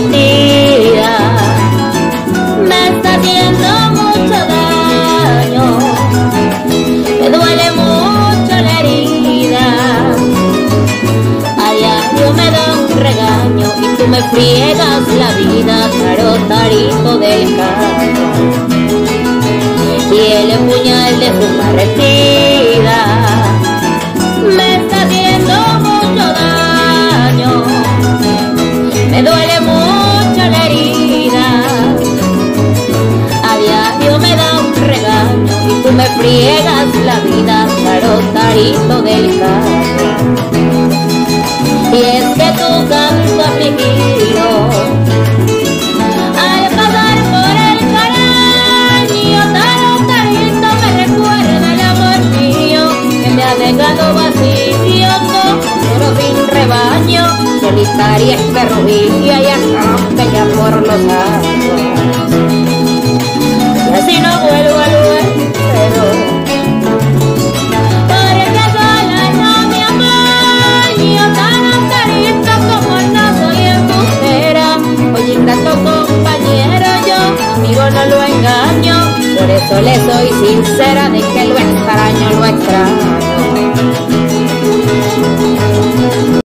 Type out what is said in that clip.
me está haciendo mucho daño, me duele mucho la herida. Ay, yo me da un regaño y tú me friegas la vida, claro, tarito del carro y el puñal de tu marretilla. Friegas la vida, caro tarito del carro. Y es que tú cantas mi giro Al pasar por el caraño Tan carito me recuerda el amor mío Que me ha dejado vacío Pero sin rebaño Solitaria es perrubilla y acá ya por engaño, por eso le soy sincera de que lo extraño.